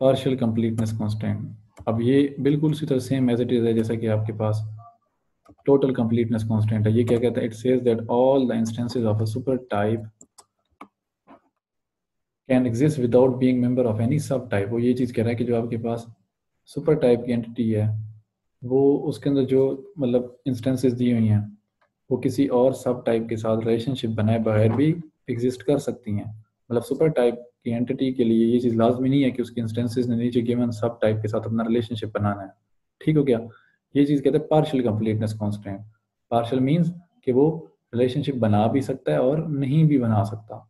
Partial completeness constant अब ये बिल्कुल उसी तरह सेम एज इट इज़ है, जैसा कि आपके पास टोटल कंप्लीटनेस कांस्टेंट है। ये क्या कहता है? It says that all the instances of a supertype can exist without being member of any subtype वो ये चीज़ कह रहा है कि जो आपके पास सुपर टाइप की एंटिटी है, वो उसके अंदर जो मतलब इंस्टेंसेस दी हुई हैं, वो किसी और सब टाइप के साथ रिलेशनशिप बनाए बगैर भी एग्जिस्ट कर सकती हैं। मतलब सुपर टाइप की एंटिटी के लिए ये चीज़ लाजमी नहीं है कि उसके इंस्टेंसेस ने नीचे गिवन सब टाइप के साथ अपना रिलेशनशिप बनाना है। ठीक हो गया? ये चीज़ कहते हैं partial completeness constant partial means कि वो रिलेशनशिप बना भी सकता है और नहीं भी बना सकता।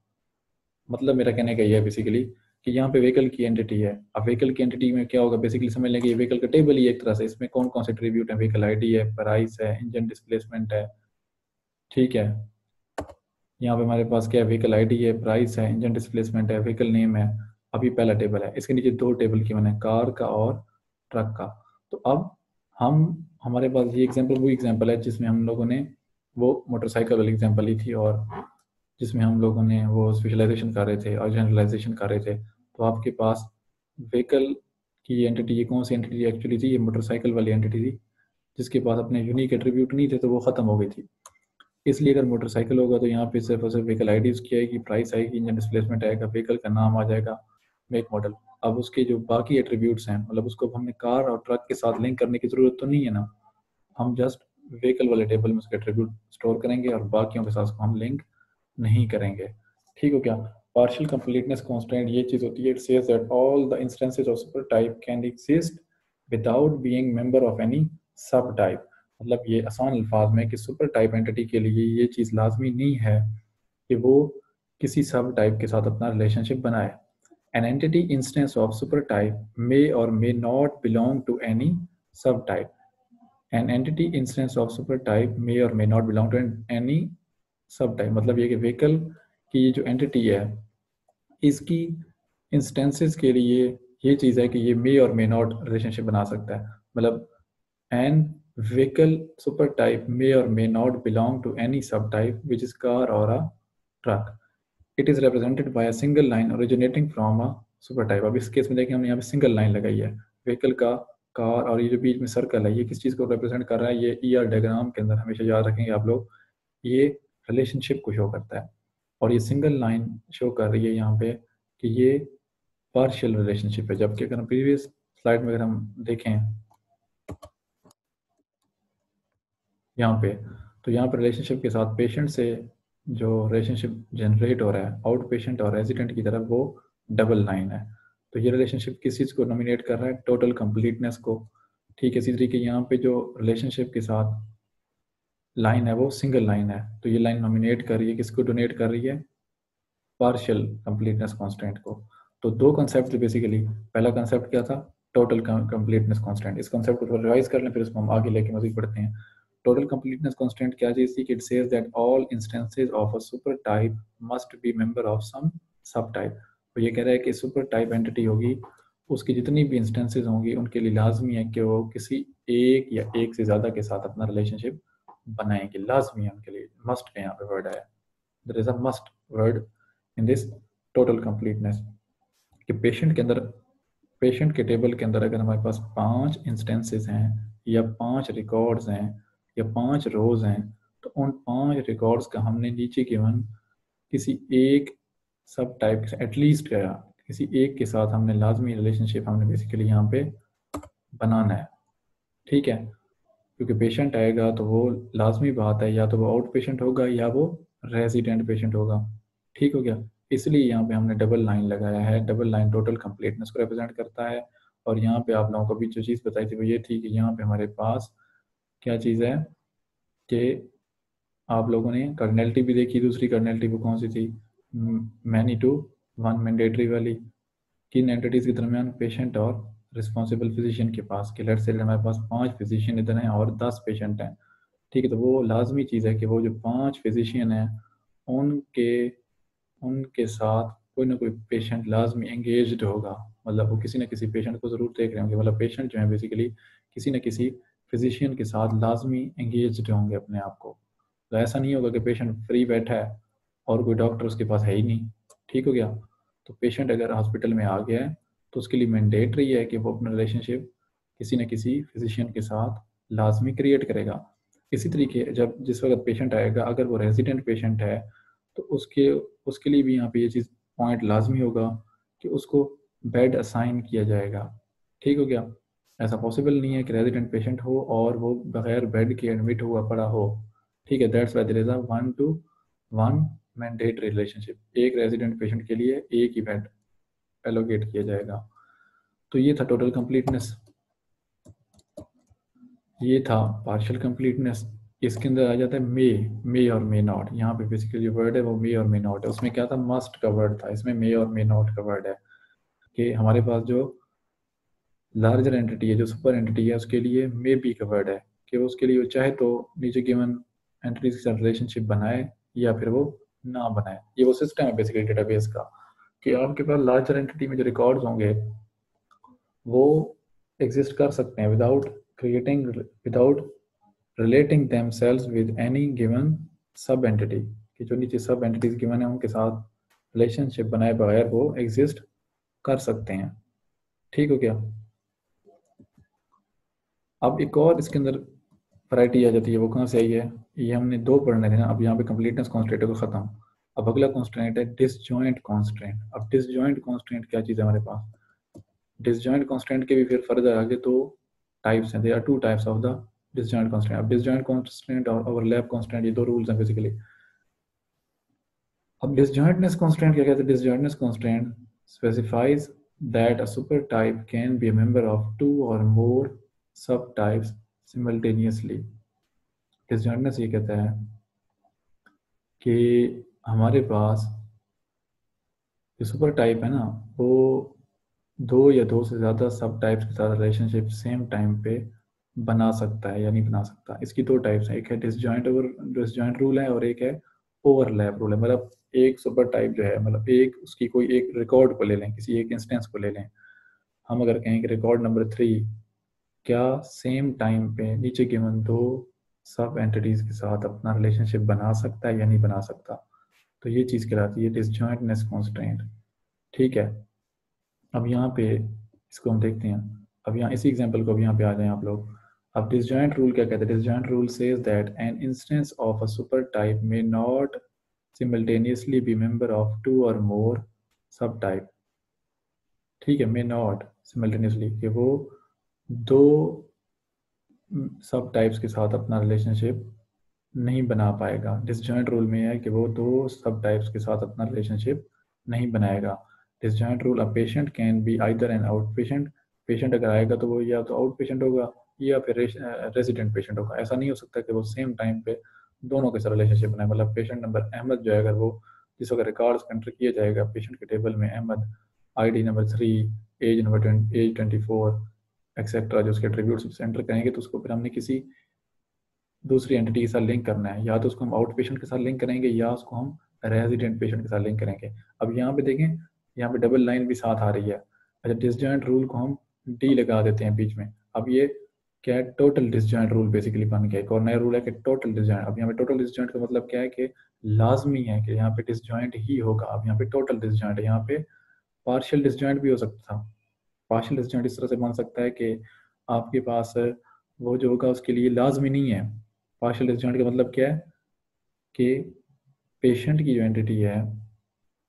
मतलब मेरा कहने का ये है बेसिकली कि यहाँ पे व्हीकल की एंटिटी है। अब व्हीकल की एंटिटी में क्या होगा? बेसिकली समझ लें कि व्हीकल का टेबल ही एक तरह से, इसमें कौन कौन से ट्रिब्यूट है? व्हीकल आईडी है प्राइस है इंजन डिस्प्लेसमेंट है। ठीक है? यहाँ पे हमारे पास क्या व्हीकल आईडी है प्राइस है इंजन डिस्प्लेसमेंट है व्हीकल नेम है, अभी पहला टेबल है। इसके नीचे दो टेबल की मैंने कार का और ट्रक का। तो अब हम, हमारे पास ये एग्ज़ाम्पल वो एग्ज़ाम्पल है जिसमें हम लोगों ने वो मोटरसाइकिल वाली एग्ज़ाम्पल ली थी और जिसमें हम लोगों ने वो स्पेशलाइजेशन कर रहे थे, और जनरलाइजेशन कर रहे थे। तो आपके पास व्हीकल की एंटिटी ये कौन सी एंटिटी एक्चुअली थी? ये मोटरसाइकिल वाली एंटिटी थी, जिसके पास अपने यूनिक एट्रीब्यूट नहीं थे तो वो ख़त्म हो गई थी। इसलिए अगर मोटरसाइकिल होगा तो यहाँ पे सिर्फ़ और सिर्फ़ व्हीकल आई डी उसकी आएगी प्राइस आएगी इंजन डिस्प्लेसमेंट आएगा व्हीकल का नाम आ जाएगा मेक मॉडल अब उसके जो बाकी एट्रीब्यूट्स हैं मतलब उसको हमने कार और ट्रक के साथ लिंक करने की ज़रूरत तो नहीं है ना? हम जस्ट व्हीकल वाले टेबल में उसके एट्रीब्यूट स्टोर करेंगे और बाकियों के साथ हम लिंक नहीं करेंगे। ठीक हो क्या पार्शियल कंप्लीटनेस कांस्टेंट ये चीज़ होती है it says that all the instances of supertype can exist without being member of any subtype मतलब ये आसान अल्फाज में कि सुपर टाइप एंटिटी के लिए ये चीज़ लाजमी नहीं है कि वो किसी सब टाइप के साथ अपना रिलेशनशिप बनाए। An entity instance of super type may or may not belong to any sub type an entity instance of super type may or may not belong to any sub type मतलब ये कि vehicle की जो entity है, इसकी instances के लिए ये चीज़ है कि ये मे और मे नॉट रिलेशनशिप बना सकता है। मतलब an vehicle supertype may or may not belong to any subtype, which is car or a truck. It is represented by a single line originating from a supertype. अब इस case में देखें हमने यहाँ पे सिंगल लाइन लगाई है। Vehicle का कार और ये जो बीच में सर्कल है, ये किस चीज़ को रिप्रेजेंट कर रहा है? ये ई आर डायग्राम के अंदर हमेशा याद रखेंगे आप लोग। ये रिलेशनशिप को शो करता है। और ये सिंगल लाइन शो कर रही है यहाँ पे कि ये पार्शियल रिलेशनशिप है। जबकि अगर हम प्रीवियस स्लाइड में अगर हम देखें यहाँ पे तो यहाँ पर रिलेशनशिप के साथ पेशेंट से जो रिलेशनशिप जनरेट हो रहा है आउट पेशेंट और रेजिडेंट की तरफ़ वो डबल लाइन है। तो ये रिलेशनशिप किस चीज़ को नॉमिनेट कर रहा है? टोटल कंप्लीटनेस को। ठीक है, इसी तरीके यहाँ पे जो रिलेशनशिप के साथ लाइन है वो सिंगल लाइन है। तो ये लाइन नॉमिनेट कर रही है, किसको डोनेट कर रही है? पार्शियल कंप्लीटनेस कॉन्स्टेंट को। तो दो कंसेप्ट बेसिकली पहला कंसेप्ट क्या था? टोटल कंप्लीटनेस कॉन्स्टेंट इस कंसेप्ट को थोड़ा रिवाइज कर लें, फिर उसको हम आगे लेके मजीद पढ़ते हैं। Total completeness constant क्या चीज़ थी? It says that all instances of a super type must be member of some subtype. तो ये कह रहा है कि सुपर टाइप एंटिटी होगी, उसकी जितनी भी इंस्टेंसेज होंगी, उनके लिए लाजमी है कि वो किसी एक या एक से ज़्यादा के साथ अपना रिलेशनशिप बनाएँगे। लाजमी है उनके लिए। मस्ट का यहाँ पे वर्ड आया। There is a must word in this total completeness कि पेशेंट के अंदर पेशेंट के टेबल के अंदर अगर हमारे पास पाँच इंस्टेंसेस हैं या पाँच रिकॉर्ड्स हैं या पाँच रोज हैं तो उन पाँच रिकॉर्ड्स का हमने नीचे गिवन किसी एक सब टाइप एटलीस्ट गया किसी एक के साथ हमने लाजमी रिलेशनशिप हमने बेसिकली यहाँ पे बनाना है। ठीक है? क्योंकि पेशेंट आएगा तो वो लाजमी बात है, या तो वो आउट पेशेंट होगा या वो रेजिडेंट पेशेंट होगा। ठीक हो गया? इसलिए यहाँ पे हमने डबल लाइन लगाया है डबल लाइन टोटल कंप्लीटनेस को रिप्रेजेंट करता है। और यहाँ पे आप लोगों को भी जो चीज़ बताई थी वो ये थी कि यहाँ पे हमारे पास क्या चीज़ है कि आप लोगों ने कर्नैलिटी भी देखी, दूसरी कर्नैलिटी वो कौन सी थी? मैनी टू, वन मैंडेटरी वाली। किन एंटिटीज़ के दरमियान पेशेंट और रिस्पॉन्सिबल फिजिशियन के पास कि लेट से हमारे पास पाँच फिजिशियन इधर हैं और दस पेशेंट हैं। ठीक है तो वो लाजमी चीज़ है कि वो जो पाँच फिजिशियन हैं, उनके उनके साथ कोई ना कोई पेशेंट लाजमी एंगेज होगा। मतलब वो किसी न किसी पेशेंट को ज़रूर देख रहे होंगे। मतलब पेशेंट जो है बेसिकली किसी न किसी फिजिशियन के साथ लाजमी एंगेज होंगे अपने आप को। तो ऐसा नहीं होगा कि पेशेंट फ्री बैठा है और कोई डॉक्टर उसके पास है ही नहीं। ठीक हो गया? तो पेशेंट अगर हॉस्पिटल में आ गया है तो उसके लिए मैंडेटरी है कि वो अपना रिलेशनशिप किसी न किसी फिजिशियन के साथ लाजमी क्रिएट करेगा। इसी तरीके जब जिस वक्त पेशेंट आएगा, अगर वो रेजिडेंट पेशेंट है तो उसके उसके लिए भी यहाँ पे ये चीज़ पॉइंट लाजमी होगा कि उसको बेड असाइन किया जाएगा। ठीक हो गया? ऐसा पॉसिबल नहीं है कि रेजिडेंट पेशेंट हो और वो बगैर बेड के एडमिट हुआ पड़ा हो। ठीक है that's why there one to one mandate relationship एक रेजिडेंट पेशेंट के लिए एक बेड एलोकेट किया जाएगा। तो ये था टोटल कंप्लीटनेस ये था पार्शियल कंप्लीटनेस इसके अंदर आ जाता है मे मे और मे नॉट यहाँ पे बेसिकली जो वर्ड है वो मे और मे नॉट है। उसमें क्या था? मस्ट का वर्ड था। इसमें मे और मे नॉट का वर्ड है। कि हमारे पास जो लार्जर एंटिटी है, जो सुपर एंटिटी है, उसके लिए मे बी कवर्ड है। कि वो उसके लिए वो चाहे तो नीचे गिवन एंटिटीज के साथ रिलेशनशिप बनाए या फिर वो ना बनाए। ये वो सिस्टम है बेसिकली डेटाबेस का। कि आपके पास लार्जर एंटिटी में जो रिकॉर्ड्स होंगे, वो एग्जिस्ट कर सकते हैं without creating without relating themselves with any given sub entity कि जो नीचे सब एंटिटीज गिवन है, उनके साथ रिलेशनशिप बनाए बगैर वो एग्जिस्ट कर सकते हैं। ठीक हो गया? अब एक और इसके अंदर वराइटी आ जाती है, वो कहाँ से आई है? ये हमने दो पढ़ने थे ना अब यहाँ पे कंप्लीटनेस कॉन्स्टेंट को ख़त्म। अब अगला कॉन्स्टेंट है डिसजॉइंट कॉन्स्टेंट अब डिसजॉइंट कॉन्स्टेंट क्या चीज़ है हमारे पास? डिसजॉइंट कॉन्स्टेंट के भी फिर फर्दर आगे तो टाइप्स हैं they are two types of the disjoint constant अब डिसजॉइंट कॉन्स्टेंट और ओवरलैप कॉन्स्टेंट ये दो रूल्स हैं बेसिकली अब डिसजॉइंटनेस कॉन्स्टेंट क्या कहते हैं? Disjointness constant specifies that a supertype can be a member of two or more subtypes simultaneously. Disjointness ये कहता है कि हमारे पास जो सुपर टाइप है ना, वो दो या दो से ज़्यादा सब टाइप्स के साथ रिलेशनशिप सेम टाइम पे बना सकता है या नहीं बना सकता। इसकी दो टाइप्स हैं, एक है डिसजॉइंट ओवर डिसजॉइंट रूल है और एक है ओवरलैप रूल है। मतलब एक सुपर टाइप जो है मतलब एक उसकी कोई एक रिकॉर्ड को ले लें, किसी एक इंस्टेंस को ले लें। हम अगर कहें कि रिकॉर्ड नंबर थ्री क्या सेम टाइम पे नीचे गिवन दो सब एंटिटीज के साथ अपना रिलेशनशिप बना सकता है या नहीं बना सकता? तो ये चीज़ कहलाती है डिसजॉइंटनेस कॉन्स्टेंट ठीक है? अब यहाँ पे इसको हम देखते हैं। अब यहाँ, इसी एग्ज़ाम्पल को अब यहाँ पे आ जाए आप लोग। अब डिसजॉइंट रूल क्या कहते हैं? Disjoint rule says that an instance of a super type may not simultaneously be member of two or more subtype ठीक है? मे नॉट सिमल्टेनियसली वो दो सब टाइप्स के साथ अपना रिलेशनशिप नहीं बना पाएगा। डिसजॉइंट रूल में है कि वो दो सब टाइप्स के साथ अपना रिलेशनशिप नहीं बनाएगा। Disjoint rule a patient can be either an out patient patient अगर आएगा तो वो या तो आउट पेशेंट होगा या फिर रेजिडेंट पेशेंट होगा। ऐसा नहीं हो सकता कि वो सेम टाइम पे दोनों के साथ रिलेशनशिप बनाए। मतलब पेशेंट नंबर अहमद जो है, अगर वो जिस वक्त रिकॉर्ड्स एंटर किया जाएगा पेशेंट के टेबल में Ahmad ID number three age number age twenty four etcetera जो उसके एट्रीब्यूट्स एंटर करेंगे तो उसको फिर हमने किसी दूसरी एंटिटी के साथ लिंक करना है। या तो उसको हम आउट पेशेंट के साथ लिंक करेंगे, या उसको हम रेजिडेंट पेशेंट के साथ लिंक करेंगे। अब यहाँ पे देखें, यहाँ पे डबल लाइन भी साथ आ रही है। अच्छा डिसजॉइंट रूल को हम डी लगा देते हैं बीच में। अब ये क्या है? टोटल डिसजॉइंट रूल बेसिकली बन गया। एक और नया रूल है कि टोटल डिसजॉइंट अब यहाँ पे टोटल डिसजॉइंट का मतलब क्या है कि लाजमी है कि यहाँ पे डिसजॉइंट ही होगा। अब यहाँ पे टोटल डिसजॉइंट यहाँ पे पार्शियल डिसजॉइंट भी हो सकता था। पार्शियल डिसजॉइंट इस तरह से बन सकता है कि आपके पास वो जो होगा उसके लिए लाजमी नहीं है। पार्शियल डिसजॉइंट का मतलब क्या है? कि पेशेंट की जो एंटिटी है,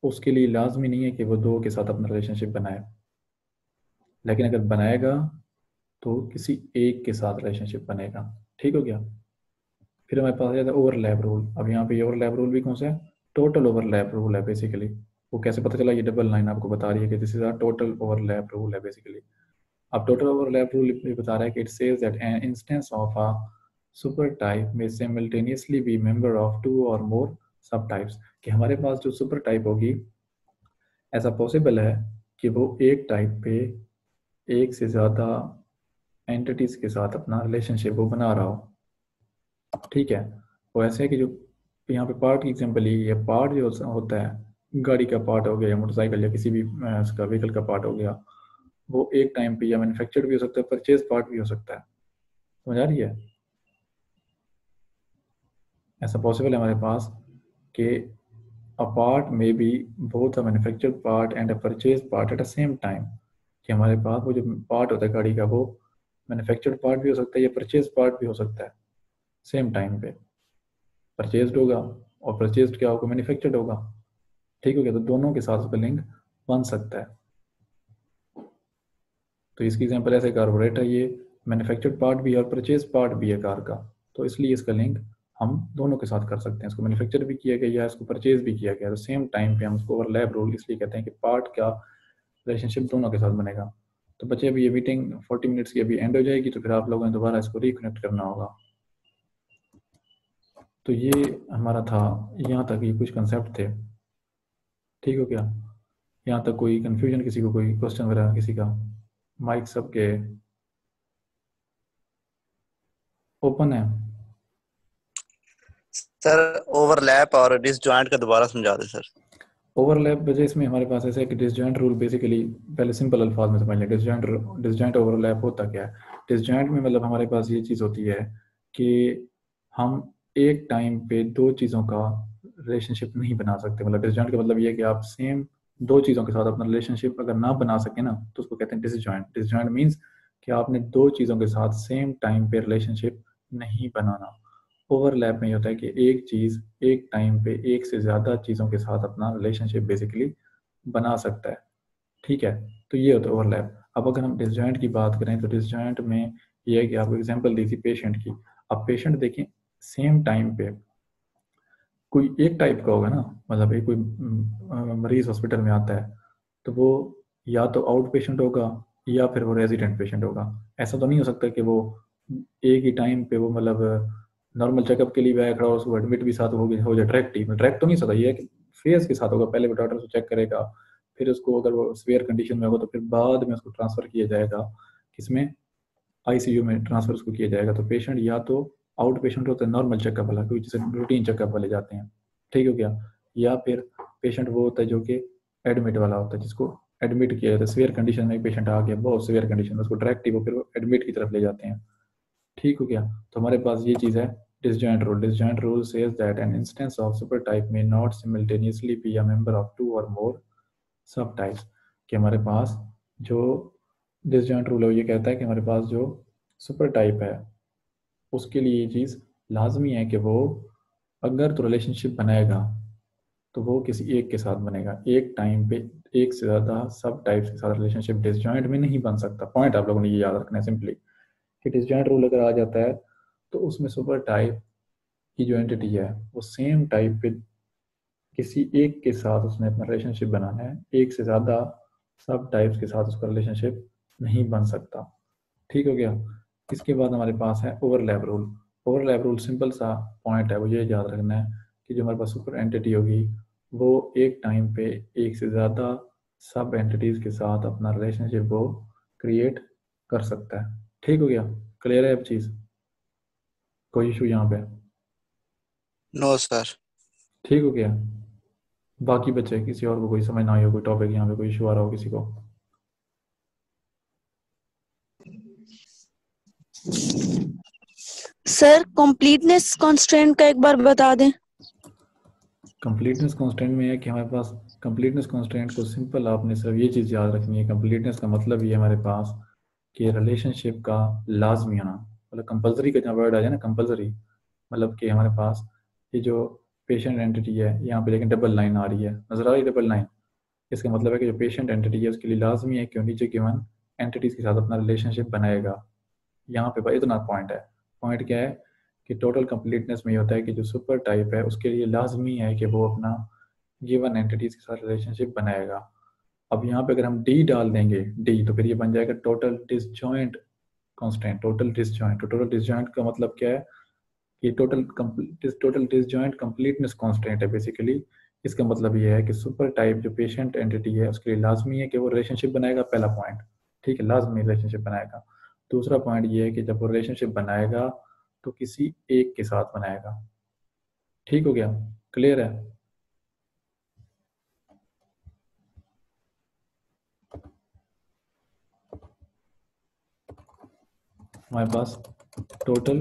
उसके लिए लाजमी नहीं है कि वो दो के साथ अपना रिलेशनशिप बनाए। लेकिन अगर बनाएगा तो किसी एक के साथ रिलेशनशिप बनेगा। ठीक हो गया? फिर हमारे पास आ जाता है ओवरलैप रूल अब यहाँ पे ओवरलैप रूल भी कौन सा है? टोटल ओवरलैप रूल है बेसिकली वो कैसे पता चला ये डबल लाइन आपको बता रही है कि this is a total overlap rule है बेसिकली अब टोटल ओवरलैप रूल ये बता रहा है कि it says that an instance of a super type में simultaneously be member of two or more sub types कि हमारे पास जो सुपर टाइप होगी, ऐसा पॉसिबल है कि वो एक टाइप पे एक से ज़्यादा एंटिटीज के साथ अपना रिलेशनशिप वो बना रहा हो। ठीक है? वो ऐसे है कि जो यहाँ पे पार्ट की एग्ज़ाम्पल है पार्ट जो होता है गाड़ी का पार्ट हो गया या मोटरसाइकिल या किसी भी उसका व्हीकल का पार्ट हो गया, वो एक टाइम पे या मैन्युफैक्चर्ड भी हो सकता है परचेज पार्ट भी हो सकता है। समझ आ रही है? ऐसा पॉसिबल है हमारे पास कि a part may be both a manufactured part and a purchase part at the same time कि हमारे पास वो जो पार्ट होता है गाड़ी का, वो मैन्युफैक्चर्ड पार्ट भी हो सकता है या परचेज पार्ट भी हो सकता है सेम टाइम पे। परचेज होगा और परचेज क्या होगा? मैन्युफैक्चर्ड होगा। ठीक हो गया? तो दोनों के साथ उसका लिंक बन सकता है। तो इसकी एग्जांपल ऐसे कार्बोरेटर ये मैन्युफैक्चर्ड पार्ट भी है और परचेज पार्ट भी है कार का। तो इसलिए इसका लिंक हम दोनों के साथ कर सकते हैं। इसको मैन्युफैक्चर भी किया गया है इसको परचेज भी किया गया। तो सेम टाइम पे हम उसको ओवरलैप रूल इसलिए कहते हैं कि पार्ट का रिलेशनशिप दोनों के साथ बनेगा। तो बच्चे, अभी ये मीटिंग 40 मिनट्स की अभी एंड हो जाएगी तो फिर आप लोगों ने दोबारा इसको रिकनेक्ट करना होगा। तो ये हमारा था, यहाँ तक ये कुछ कंसेप्ट थे। ठीक हो क्या यहाँ तक कोई कंफ्यूजन किसी को कोई क्वेश्चन वगैरह किसी का माइक सबके ओपन है। सर ओवरलैप और डिसजॉइंट का दोबारा समझा दे सर ओवरलैप वजह इसमें हमारे पास ऐसा है कि डिसजॉइंट रूल बेसिकली पहले सिंपल अल्फाज में समझ लें। डिसजॉइंट डिसजॉइंट ओवरलैप होता क्या है? डिसजॉइंट में मतलब हमारे पास ये चीज़ होती है कि हम एक टाइम पे दो चीज़ों का रिलेशनशिप नहीं बना सकते। मतलब डिसजॉइंट का मतलब ये है कि आप सेम दो चीज़ों के साथ अपना रिलेशनशिप अगर ना बना सके ना तो उसको कहते हैं डिसजॉइंट डिसजॉइंट मीन्स कि आपने दो चीज़ों के साथ सेम टाइम पे रिलेशनशिप नहीं बनाना। ओवरलैप में ये होता है कि एक चीज़ एक टाइम पे एक से ज़्यादा चीज़ों के साथ अपना रिलेशनशिप बेसिकली बना सकता है। ठीक है? तो ये होता है ओवरलैप अब अगर हम डिसजॉइंट की बात करें तो डिसजॉइंट में ये है कि आपको एग्जांपल दी थी पेशेंट की। अब पेशेंट देखें सेम टाइम पे कोई एक टाइप का होगा ना मतलब एक कोई मरीज़ हॉस्पिटल में आता है तो वो या तो आउट पेशेंट होगा या फिर वो रेजिडेंट पेशेंट होगा। ऐसा तो नहीं हो सकता कि वो एक ही टाइम पे वो मतलब नॉर्मल चेकअप के लिए भी आया खड़ा उसको एडमिट भी साथ हो गया, हो जाए डायरेक्ट ही डायरेक्ट तो नहीं सकता ये फ़ेज़ के साथ होगा, पहले वो डॉक्टर उसको चेक करेगा, फिर उसको अगर वो स्वेयर कंडीशन में होगा तो फिर बाद में उसको ट्रांसफ़र किया जाएगा, किसमें? आईसीयू में ट्रांसफ़र उसको किया जाएगा। तो पेशेंट या तो आउट पेशेंट होता है, नॉर्मल चेकअप वाला क्योंकि जैसे रूटीन चेकअप वाले जाते हैं, ठीक हो गया या फिर पेशेंट वो होता है जो कि एडमिट वाला होता है, जिसको एडमिट किया जाता है सीवियर कंडीशन में पेशेंट आ गया, बहुत सीवियर कंडीशन में उसको डायरेक्ट ही वो फिर एडमिट की तरफ़ ले जाते हैं ठीक हो गया तो हमारे पास ये चीज़ है, disjoint rule. Disjoint rule says that an instance of supertype may not simultaneously be a member of two or more subtypes. कि हमारे पास जो disjoint rule है ये कहता है कि हमारे पास जो सुपर टाइप है उसके लिए ये चीज़ लाजमी है कि वो अगर तो रिलेशनशिप बनाएगा तो वो किसी एक के साथ बनेगा। एक टाइम पे एक से ज़्यादा सब टाइप्स के साथ रिलेशनशिप डिसजॉइंट में नहीं बन सकता। पॉइंट आप लोगों ने ये याद रखना है सिंपली कि डिसजॉइंट रूल अगर आ जाता है तो उसमें सुपर टाइप की जो एंटिटी है, वो सेम टाइप पे किसी एक के साथ उसने अपना रिलेशनशिप बनाना है। एक से ज़्यादा सब टाइप्स के साथ उसका रिलेशनशिप नहीं बन सकता। ठीक हो गया? इसके बाद हमारे पास है? Overlap rule overlap rule simple सा पॉइंट है वो ये याद रखना है कि जो हमारे पास सुपर एंटिटी होगी वो एक टाइम पे एक से ज़्यादा सब एंटिटीज़ के साथ अपना रिलेशनशिप वो क्रिएट कर सकता है। ठीक हो गया? क्लियर है अब चीज़? कोई इशू यहाँ पे? नो सर ठीक हो गया? बाकी बच्चे किसी और को कोई समझ ना आए हो कोई टॉपिक यहाँ पे कोई इशू आ रहा हो किसी को? सर कंप्लीटनेस कांस्टेंट का एक बार बता दें। कंप्लीटनेस कांस्टेंट में है कि हमारे पास कंप्लीटनेस कांस्टेंट को सिंपल आपने सिर्फ़ ये चीज़ याद रखनी है। कंप्लीटनेस का मतलब ये हमारे पास कि रिलेशनशिप का लाजमी होना मतलब कंपलसरी का जहाँ वर्ड आ जाए ना कंपलसरी मतलब कि हमारे पास ये जो पेशेंट एंटिटी है, यहाँ पे लेकिन डबल लाइन आ रही है। नज़र आ रही डबल लाइन इसका मतलब है कि जो पेशेंट एंटिटी है, उसके लिए लाजमी है कि नीचे गिवन एंटिटीज के साथ अपना रिलेशनशिप बनाएगा। यहाँ पे इतना पॉइंट है। पॉइंट क्या है कि टोटल कंप्लीटनेस में ये होता है कि जो सुपर टाइप है, उसके लिए लाजमी है कि वो अपना गिवन एंटिटीज के साथ रिलेशनशिप बनाएगा। अब यहाँ पे अगर हम डी डाल देंगे डी तो फिर ये बन जाएगा total disjoint constant total disjoint तो टोटल डिसजॉइंट का मतलब क्या है कि total total disjoint completeness constant है बेसिकली इसका मतलब ये है कि सुपर टाइप जो पेशेंट एंटिटी है, उसके लिए लाजमी है कि वो रिलेशनशिप बनाएगा, पहला पॉइंट ठीक है, लाजमी रिलेशनशिप बनाएगा। दूसरा पॉइंट ये है कि जब वो रिलेशनशिप बनाएगा तो किसी एक के साथ बनाएगा। ठीक हो गया? क्लियर है? हमारे पास टोटल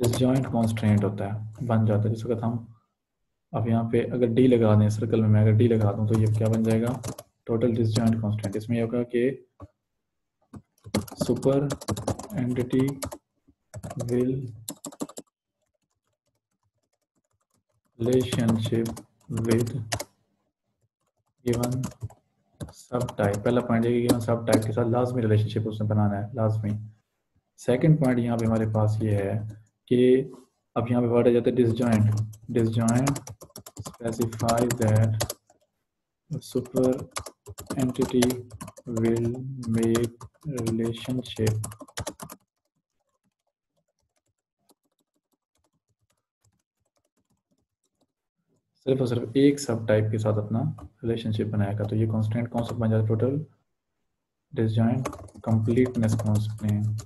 डिसजॉइंट कॉन्स्ट्रेंट होता है, बन जाता है। जिस वक्त हम, अब यहाँ पे अगर डी लगा दें सर्कल में मैं अगर डी लगा दूँ तो ये क्या बन जाएगा? टोटल डिसजॉइंट कांस्टेंट इसमें ये होगा कि super entity will relationship with given sub type पहला पॉइंट है कि गिवन सब टाइप के साथ लाजमी रिलेशनशिप उसने बनाना है लाजमी सेकंड पॉइंट यहाँ पे हमारे पास ये है कि अब यहाँ पे वर्ड आ जाता है disjoint disjoint specify that super entity will make relationship सिर्फ़ और सिर्फ़ एक सब टाइप के साथ अपना रिलेशनशिप बनाएगा तो ये कॉन्स्टेंट कौन सा बन जाता है total disjoint completeness constant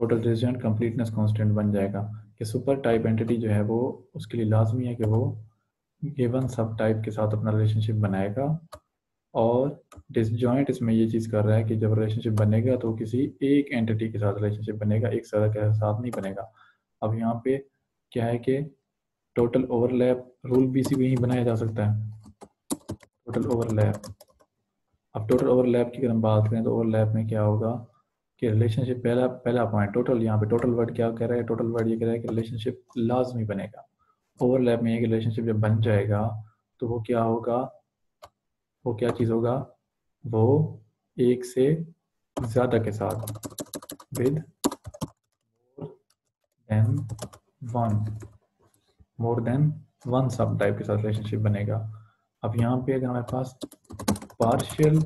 total disjoint completeness constant बन जाएगा। कि सुपर टाइप एंटिटी जो है वो उसके लिए लाजमी है कि वो गिवन सब टाइप के साथ अपना रिलेशनशिप बनाएगा और डिसजॉइंट इसमें ये चीज़ कर रहा है कि जब रिलेशनशिप बनेगा तो किसी एक एंटिटी के साथ रिलेशनशिप बनेगा, एक साथ के साथ नहीं बनेगा। अब यहाँ पे क्या है कि टोटल ओवरलैप रूल भी सी भी बनाया जा सकता है। टोटल ओवरलैप अब टोटल ओवरलैप की अगर हम बात करें तो ओवरलैप में क्या होगा कि रिलेशनशिप पहला पहला पॉइंट टोटल यहाँ पे टोटल वर्ड क्या कह रहा है? टोटल वर्ड ये कह रहा है कि रिलेशनशिप लाजमी बनेगा। ओवरलैप में एक रिलेशनशिप जब बन जाएगा तो वो क्या होगा? वो क्या चीज़ होगा? वो एक से ज़्यादा के साथ with than one more than one sub type के साथ रिलेशनशिप बनेगा। अब यहाँ पे अगर हमारे पास पार्शियल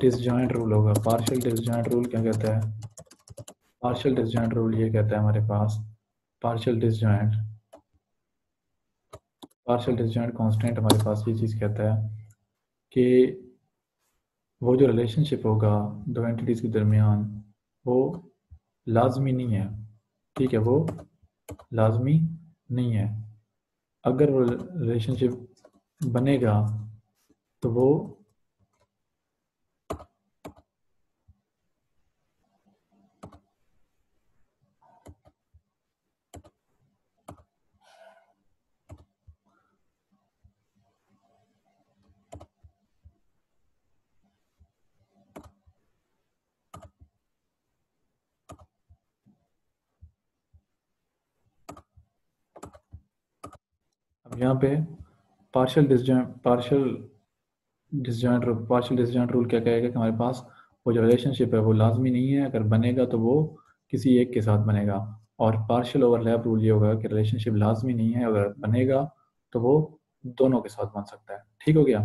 डिसजॉइंट रूल होगा। पार्शियल डिसजॉइंट रूल क्या कहता है? पार्शियल डिसजॉइंट रूल ये कहता है हमारे पास partial disjoint partial disjoint constant हमारे पास ये चीज़ कहता है कि वो जो रिलेशनशिप होगा, दो एंटिटीज़ के दरमियान, वो लाजमी नहीं है। ठीक है, वो लाजमी नहीं है। अगर वो रिलेशनशिप बनेगा तो वो अब यहाँ पे partial disjoint partial disjoint partial disjoint rule क्या कहेगा कि हमारे पास वो जो रिलेशनशिप है वो लाजमी नहीं है। अगर बनेगा तो वो किसी एक के साथ बनेगा। और पार्शल ओवरलैप रूल ये होगा कि रिलेशनशिप लाजमी नहीं है। अगर बनेगा तो वो दोनों के साथ बन सकता है। ठीक हो गया?